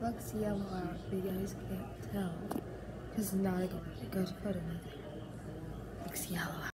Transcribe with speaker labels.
Speaker 1: looks yellow out, but you guys can't tell. It's not a good, good photo It Looks yellow.